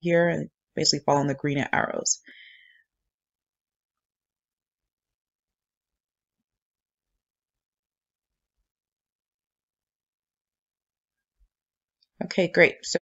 here and basically following the green arrows. Okay, great. So